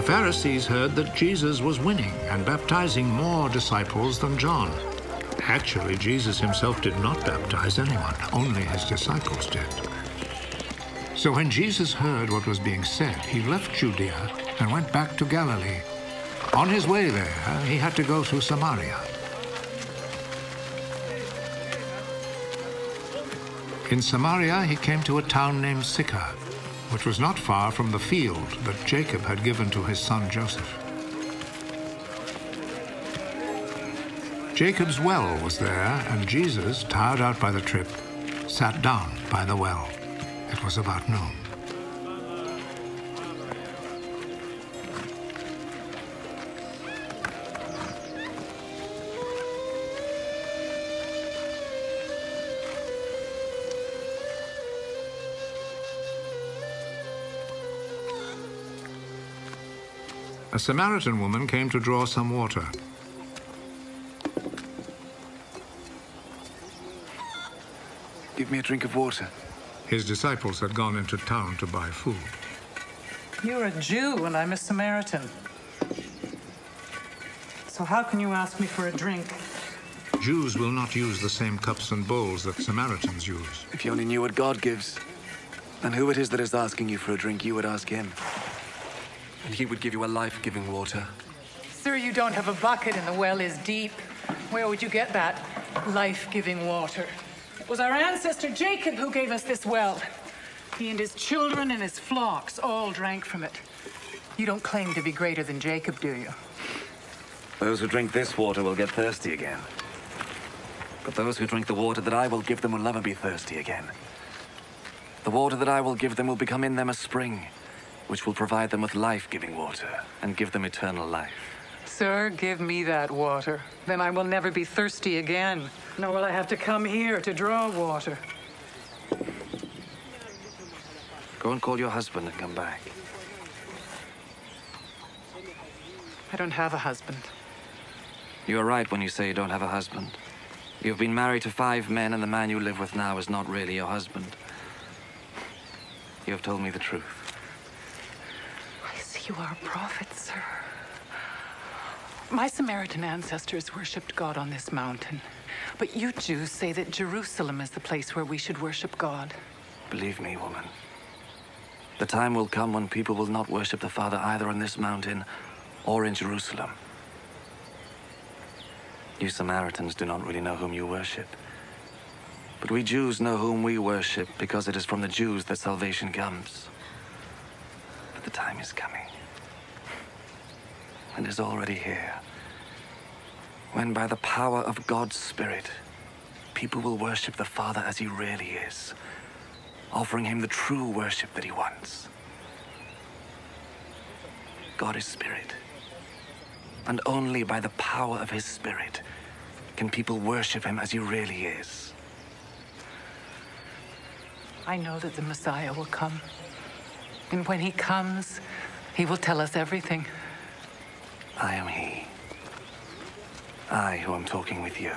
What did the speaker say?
The Pharisees heard that Jesus was winning and baptizing more disciples than John. Actually, Jesus himself did not baptize anyone, only his disciples did. So when Jesus heard what was being said, he left Judea and went back to Galilee. On his way there, he had to go through Samaria. In Samaria, he came to a town named Sychar, which was not far from the field that Jacob had given to his son Joseph. Jacob's well was there, and Jesus, tired out by the trip, sat down by the well. It was about noon. A Samaritan woman came to draw some water. Give me a drink of water. His disciples had gone into town to buy food. You're a Jew and I'm a Samaritan. So how can you ask me for a drink? Jews will not use the same cups and bowls that Samaritans use. If you only knew what God gives, and who it is that is asking you for a drink, you would ask him. And he would give you a life-giving water. Sir, you don't have a bucket and the well is deep. Where would you get that life-giving water? It was our ancestor Jacob who gave us this well. He and his children and his flocks all drank from it. You don't claim to be greater than Jacob, do you? Those who drink this water will get thirsty again. But those who drink the water that I will give them will never be thirsty again. The water that I will give them will become in them a spring, which will provide them with life-giving water and give them eternal life. Sir, give me that water. Then I will never be thirsty again, nor will I have to come here to draw water. Go and call your husband and come back. I don't have a husband. You are right when you say you don't have a husband. You've been married to five men, and the man you live with now is not really your husband. You have told me the truth. You are a prophet, sir. My Samaritan ancestors worshipped God on this mountain. But you Jews say that Jerusalem is the place where we should worship God. Believe me, woman. The time will come when people will not worship the Father either on this mountain or in Jerusalem. You Samaritans do not really know whom you worship. But we Jews know whom we worship because it is from the Jews that salvation comes. But the time is coming. And is already here. When by the power of God's Spirit, people will worship the Father as he really is, offering him the true worship that he wants. God is Spirit. And only by the power of his Spirit can people worship him as he really is. I know that the Messiah will come. And when he comes, he will tell us everything. I am he. I who am talking with you.